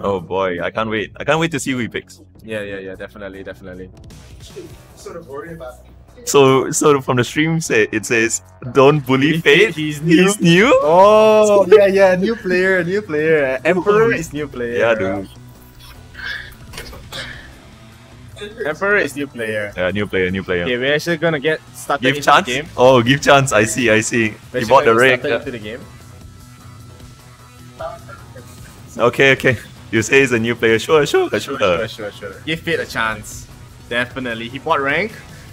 Oh boy, I can't wait. I can't wait to see who he picks. Yeah, yeah, yeah, definitely, definitely. Sort of worried about. So, so from the stream, say it says, "Don't bully Fate. He's new. He's new." Oh, yeah, yeah, new player, new player. Emperor is new player. Yeah, dude. Emperor is new player. Yeah, new player, new player. Okay, we're actually gonna get started Give into chance. the game. Oh, give chance. I see. I see. We're He bought the gonna rig. into the game. Okay, okay. You say he's a new player. Sure, sure, sure. Sure, sure, sure, sure. Give Fate a chance. Definitely. He bought rank.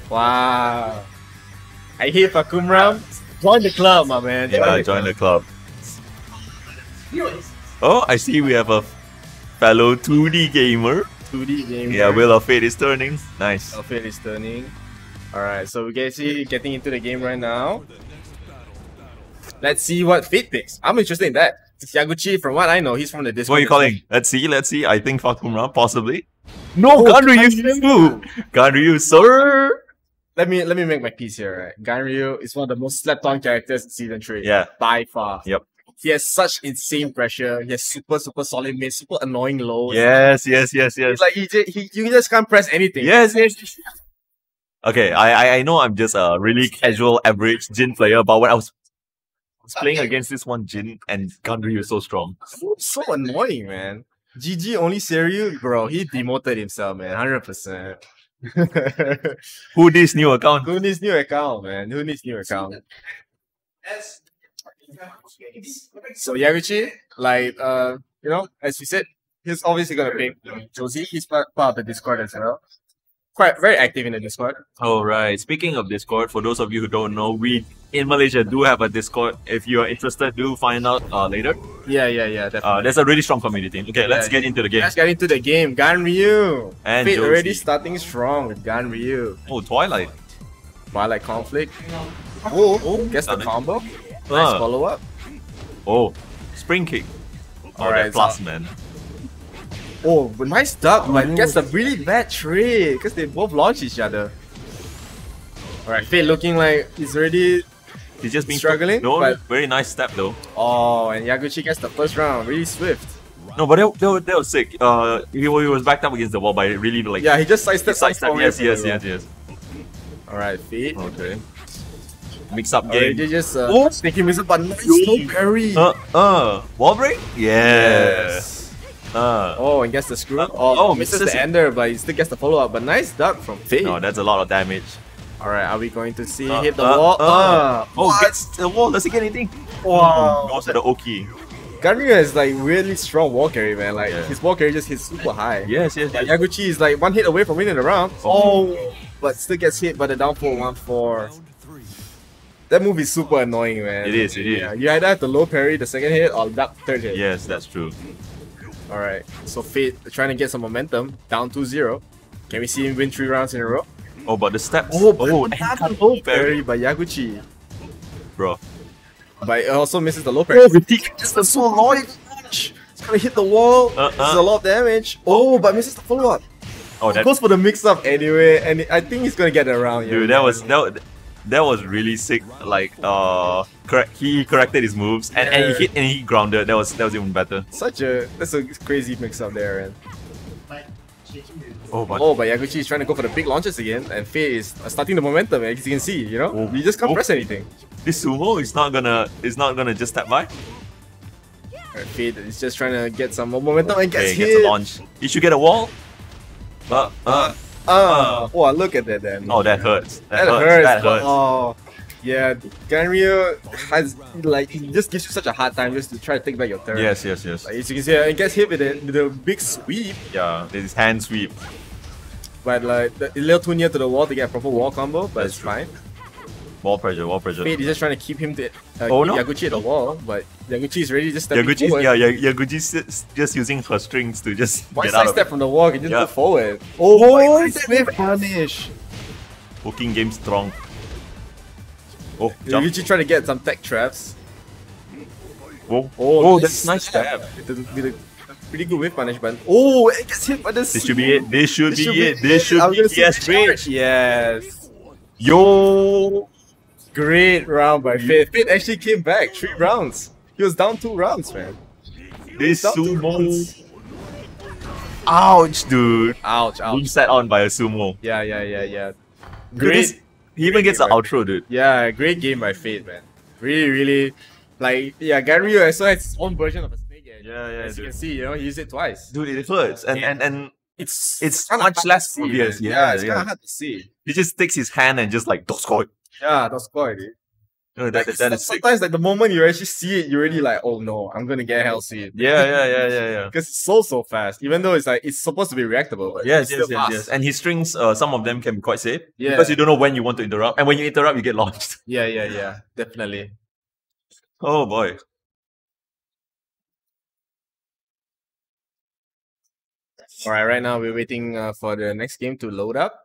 Wow. I hear Fahkumram. Join the club, my man. Yeah, join the club. Oh, I see we have a fellow 2D gamer. 2D gamer. Yeah, Wheel of Fate is turning. Nice. Oh, Fate is turning. Alright, so we're actually getting into the game right now. Let's see what Fate picks. I'm interested in that. Yaguchi, from what I know, he's from the Discord. What are you calling? Let's see, let's see. I think Fakumra, possibly. No, oh, Ganryu! Ganryu, sir! Let me let me make my piece here, right? Ganryu is one of the most slept on characters in season 3. Yeah. By far. Yep. He has such insane pressure. He has super, super solid mid, super annoying lows. Yes, yes, yes, yes. It's like he, ju- he you just can't press anything. Yes, yes. yes. Okay, I, I I know I'm just a really casual, average Jin player, but when I was, I was playing against this one Jin and Ganryu is so strong. So, annoying, man. GG only Seryu, bro, he demoted himself, man. 100%. Who this new account? Who needs new account, man? Who needs new account? So Yaguchi, like uh, you know, as you said, he's obviously gonna pick Josie. He's part, part of the Discord as well. Quite very active in the Discord. All right. Speaking of Discord, for those of you who don't know, we in Malaysia do have a Discord. If you are interested, do find out uh, later. Yeah, yeah, yeah. Definitely. Uh, there's a really strong community. Okay, let's Yeah, get into the game. Let's get into the game. Ganryu. And Fate already starting strong with Ganryu. Oh, Twilight. Twilight conflict. Oh, oh guess the Stunning. combo. Nice Uh, follow up. oh, Spring Kick. Oh, Alright, that plus, so- man. Oh, but nice duck, but gets a really bad trade because they both launch each other. Alright, Fate looking like he's already. He's just been Struggling, No, but- very nice step though. Oh, and Yaguchi gets the first round, really swift. No, but that, that, that was sick. Uh, he, he was backed up against the wall by really like. Yeah, he just sidestepped sidestep. Yes, yes, yes, yes. Alright, Fate. Okay. Mix up game. just uh, Oh. thinking missile, but nice slow parry. Uh, uh, wall break? Yeah. Uh. Oh, and gets the screw. Uh, oh, oh, misses misses the it. ender, but he still gets the follow up. But nice duck from Fate. No, that's a lot of damage. Alright, are we going to see Uh, hit the uh, wall? uh. Oh, what? gets the wall. Does he get anything? Wow. Goes at the Oki. Ganryu is like really strong wall carry, man. Like Yeah. his wall carry just hits super high. Yes, yes, yes. Yaguchi is like one hit away from winning the round. Oh, but still gets hit by the down four one four. That move is super annoying, man. It is, it is. Yeah, you either have to low parry the second hit or duck third hit. Yes, that's true. All right. So Fate trying to get some momentum, down 2-0. Can we see him win three rounds in a row? Oh, but the steps. Oh, oh another low parry by Yaguchi. bro. But it also misses the low parry. Just the so annoying. It's gonna hit the wall. Uh, This is uh. a lot of damage. Oh, but misses the follow up. Oh, that Goes for the mix up anyway, and I think he's gonna get around. dude, that was that. That was really sick. Like, uh, correct. He corrected his moves, and, and he hit and he grounded. That was that was even better. such a that's a crazy mix up there. And Oh, but oh, but Yaguchi is trying to go for the big launches again, and Fate is starting the momentum. As you can see, you know, Oh. you just can't Oh. press anything. this sumo is not gonna is not gonna just step by. Alright, Fate is just trying to get some more momentum and gets Okay, hit. gets a launch. You should get a wall. Uh, uh, Ah, oh, look at that then. oh, that hurts. that That, hurts. hurts. That hurts. Oh, yeah. Ganryu has like he just gives you such a hard time just to try to take back your turn. Yes, yes, yes. Like, as you can see, it gets hit with a, with a big sweep, Yeah, there's hand sweep. but like the, a little too near to the wall to get a proper wall combo. But That's it's true. fine. Wall pressure, wall pressure. Fate is just trying to keep him to uh, Oh, no. Yaguchi at the wall, but Yaguchi is ready just stepping Yaguchi's, forward. yeah, Yaguchi's just, using her strings to just One get out of step it. from the wall, can just Yeah. move forward. Oh, Swift punish. Working game strong. Oh, jump. Yaguchi trying to get some tech traps. Oh, Oh, oh that's nice stab. It doesn't be the pretty good whip punish, but oh, it gets hit by the. This should be it. This should This be it. This should be gonna yes, the Yes. Yo, Great round by Fate. Fate actually came back three rounds. He was down two rounds, man. This sumo. Ouch, dude. Ouch, Being ouch. set on by a sumo. Yeah, yeah, yeah, yeah. Dude, Great. this- he even gets the Right. outro, dude. Yeah, great game by Fate, man. Really, really. Like, yeah, Ganryu also has his own version of a snake edge. Yeah, yeah, As you can see, you know, he used it twice. Dude, it hurts. And and and It's It's kinda much less obvious, man. yeah, it's yeah. kind of hard to see. he just takes his hand and just like dosko. Yeah, that's quite dude. No, that, Like, that, is sick. sometimes, like the moment you actually see it, you're already like, oh no, I'm gonna get seed. Yeah, yeah, yeah, yeah, yeah. Because it's so so fast. Even though it's like it's supposed to be reactable, but Yes, yes, yes, fast. yes. And his strings, uh, some of them can be quite safe Yeah. because you don't know when you want to interrupt, and when you interrupt, you get launched. Yeah, yeah, yeah, definitely. Oh boy. All right, right now we're waiting uh, for the next game to load up.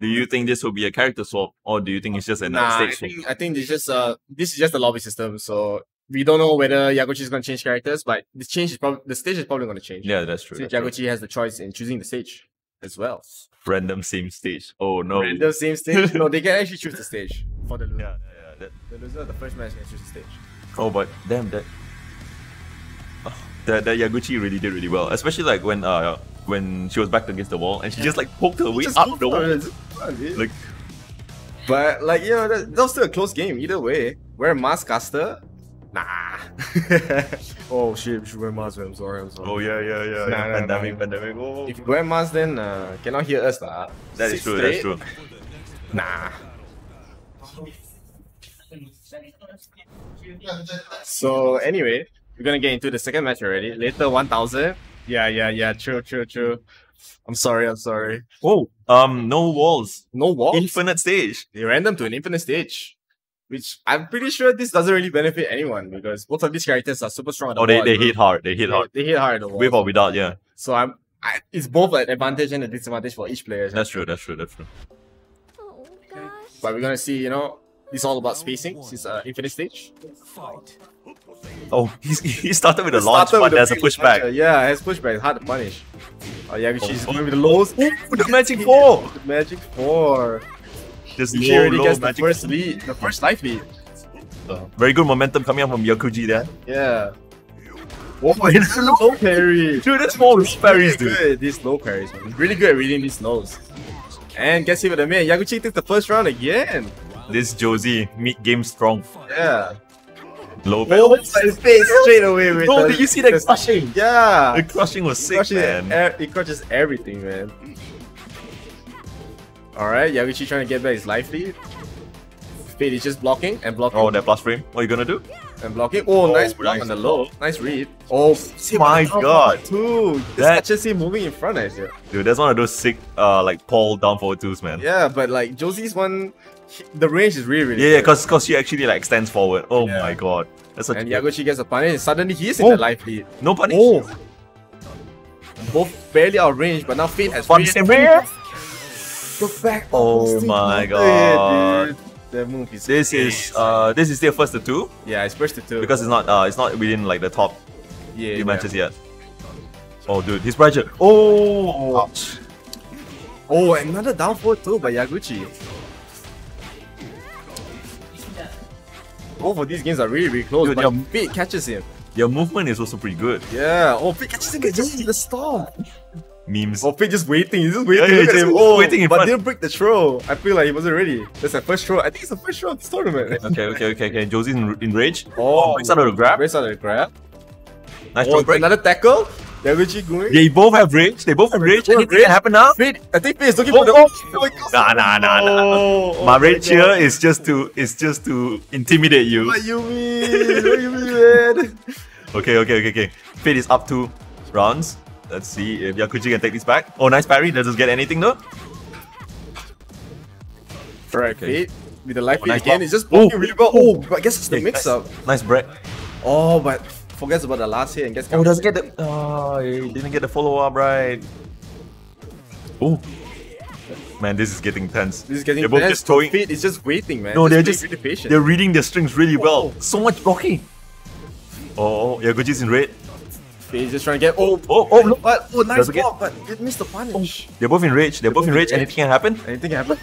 Do you think this will be a character swap, or do you think it's just a Nah, I stage swap? think I think this just uh this is just a lobby system, so we don't know whether Yaguchi is gonna change characters, but the change is probably the stage is probably gonna change. Yeah, that's true. Since that's true. Yaguchi has the choice in choosing the stage as well. Random same stage. Oh no. The same stage. no, they can actually choose the stage for the loser. Yeah, yeah, yeah. That, The loser the first match can choose the stage. oh, but damn that. Oh, that that Yaguchi really did really well, especially like when uh when she was backed against the wall and she just like poked her way Just up the for wall. it, it's fun, dude. Like But like you know, that, that was still a close game either way. Wear a mask caster? Nah. oh shit, we should wear mask. I'm sorry, I'm sorry. oh yeah, yeah, yeah. Nah, yeah. nah, pandemic, nah. pandemic. Oh, If you wear mask, then uh, cannot hear us lah. that is Six true. That's true. Nah. So anyway, we're gonna get into the second match already. Later, one thousand. Yeah, yeah, yeah. True, true, true. I'm sorry. I'm sorry. Oh, um, no walls. No wall. Infinite stage. they ran them to an infinite stage. Which I'm pretty sure this doesn't really benefit anyone because both of these characters are super strong. At the Oh, they, wall they as hit hard. They hit They, hard. they hit hard at the wall. With or without, yeah. So I'm. I, it's both an advantage and a disadvantage for each player. That's true. That's true. That's true. Oh gosh. But we're gonna see. You know, it's all about spacing. Since uh, infinite stage. Oh, he's, he started with a launch, but there's a pushback. launcher. Yeah, has pushback. It's hard to punish. Oh, Yaguchi's Oh. going with the lows. Ooh, the magic four. The magic four. Just She low, already low gets the first lead, the first life lead. Very good momentum coming up from Yaguchi there. Yeah. Oh my god, low parry. Dude, that's more parries, really dude. good these low parries, man. Really good at reading these lows. And guess hit with the man. Yaguchi took the first round again. This Josie mid game strong. Yeah. Low Oh, parry. his face straight away with Oh, the, did you see that the- crushing? Yeah. The crushing was sick, crushes, man. it crushes everything, man. Alright, Yaguchi trying to get back his life lead. Fate is just blocking and blocking Oh, that plus frame. What are you gonna do? And blocking. Oh, Oh, nice block nice on the block. low. Nice read. Oh, My God. Two. That- him moving in front of you. Dude, that's one of those sick, uh, like Paul down forward twos, man. Yeah, but like Josie's one, the range is really really. Yeah, yeah, cause, cause she actually like extends forward. Oh Yeah. my god. That's such and a Yaguchi gets a punish, and suddenly he is in Oh. the life lead. no punish. Oh. Both barely out of range, but now Fate has Fun rare. Go back. Oh my god. dude. That move is This is uh this is still first to two yeah, it's first to two because it's not uh it's not within like the top yeah, few yeah. matches yet. Oh dude, his pressure. Oh ouch. Oh, another down four too by Yaguchi. Both of these games are really really close, Dude, but your- Fate catches him. Your movement is also pretty good. Yeah. Oh, Fate catches him just in the storm. Memes. Oh, Fate just waiting. He's just waiting. Yeah, yeah. Oh, waiting in but front. didn't break the throw. I feel like he wasn't ready. That's the first throw. I think it's the first throw of this tournament. Okay, okay, okay, okay. Josie's in, rage. Oh, oh, breaks out of the grab. Breaks out of the grab. Nice Oh, throw break. another tackle. Yaguchi going. They both have rage. They both have rage. Anything rage. can happen now. Fate, I think Fate is looking Oh, for the. oh. Oh. Nah, nah, nah, nah. Oh, oh, oh My rage God. here is just to is just to intimidate you. What you mean? what you mean, man? Okay, okay, okay, okay. Fate is up two rounds. Let's see if Yaguchi can take this back. Oh, nice parry. Doesn't get anything though. Right, Okay. Fate with the life Oh, nice again. block. It's just blocking Oh. really well. Oh, but I guess it's the Okay, mix up. Nice break. Oh, but forgets about the last hit and gets. Oh, doesn't get the. Oh, he didn't get the follow up right. Oh. Man, this is getting tense. This is getting They're both tense, just throwing. Fate is just waiting, man. No, they're just really patient. they're reading their strings really well. Oh. So much blocking. Oh, oh, oh. Yaguchi's in red. Fate is just trying to get. Oh, Oh, oh, look. but oh, nice block, but it missed the punish. Oh, they're both in rage. They're both in rage. Anything can happen. Anything can happen?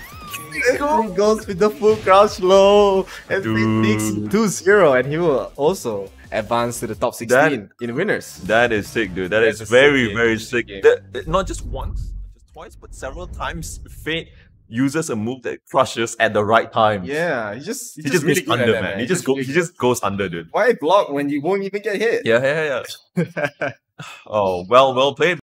He goes with the full crouch low and Fate takes Dude. 2-0 and he will also advance to the top 16 in winners. That is sick, dude. That That's is a sick very, very sick. That- that- not just once, not just twice, but several times. Fate uses a move that crushes at the right time. Yeah, he just He, he's just really goes under, man. man. He just He's go. really He just goes under, dude. Why block when you won't even get hit? Yeah, yeah, yeah. oh, well, well played.